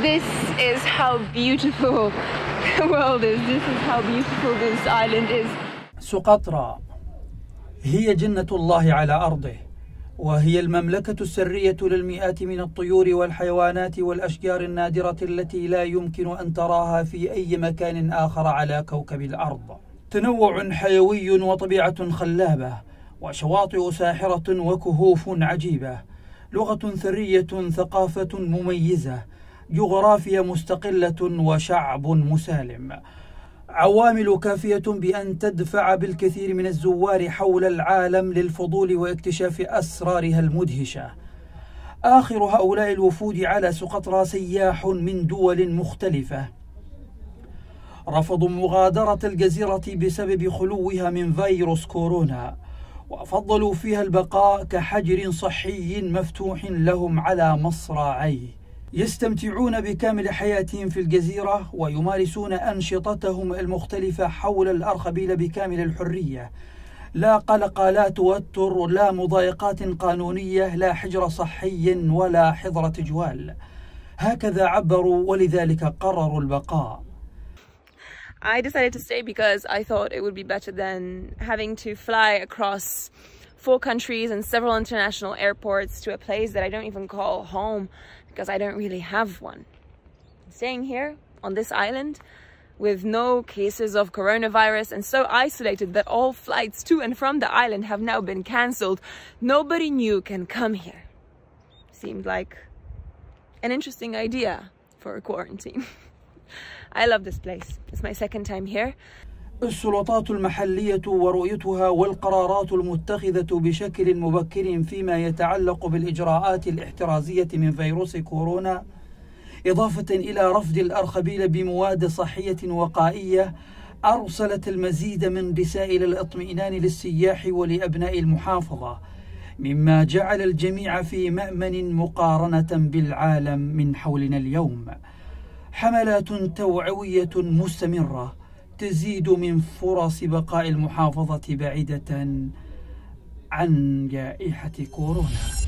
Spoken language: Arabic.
This is how beautiful the world is. This is how beautiful this island is. سقطرى هي جنة الله على أرضه وهي المملكة السرية للمئات من الطيور والحيوانات والأشجار النادرة التي لا يمكن أن تراها في أي مكان آخر على كوكب الأرض تنوع حيوي وطبيعة خلابة وشواطئ ساحرة وكهوف عجيبة لغة ثرية ثقافة مميزة جغرافيا مستقلة وشعب مسالم. عوامل كافية بأن تدفع بالكثير من الزوار حول العالم للفضول واكتشاف أسرارها المدهشة. آخر هؤلاء الوفود على سقطرى سياح من دول مختلفة. رفضوا مغادرة الجزيرة بسبب خلوها من فيروس كورونا وفضلوا فيها البقاء كحجر صحي مفتوح لهم على مصراعيه. يستمتعون بكامل حياتهم في الجزيرة ويمارسون أنشطتهم المختلفة حول الأرخبيل بكامل الحرية. لا قلق لا توتر لا مضايقات قانونية لا حجر صحي ولا حظر جوال هكذا عبروا ولذلك قرروا البقاء. I decided to stay because I thought it would be better than having to fly across four countries and several international airports to a place that I don't even call home. Because I don't really have one. Staying here on this island with no cases of coronavirus and so isolated that all flights to and from the island have now been cancelled. Nobody new can come here. Seemed like an interesting idea for a quarantine. I love this place. It's my second time here. السلطات المحلية ورؤيتها والقرارات المتخذة بشكل مبكر فيما يتعلق بالإجراءات الاحترازية من فيروس كورونا إضافة إلى رفض الأرخبيل بمواد صحية وقائية أرسلت المزيد من رسائل الاطمئنان للسياح ولأبناء المحافظة مما جعل الجميع في مأمن مقارنة بالعالم من حولنا اليوم. حملات توعوية مستمرة تزيد من فرص بقاء المحافظة بعيدة عن جائحة كورونا.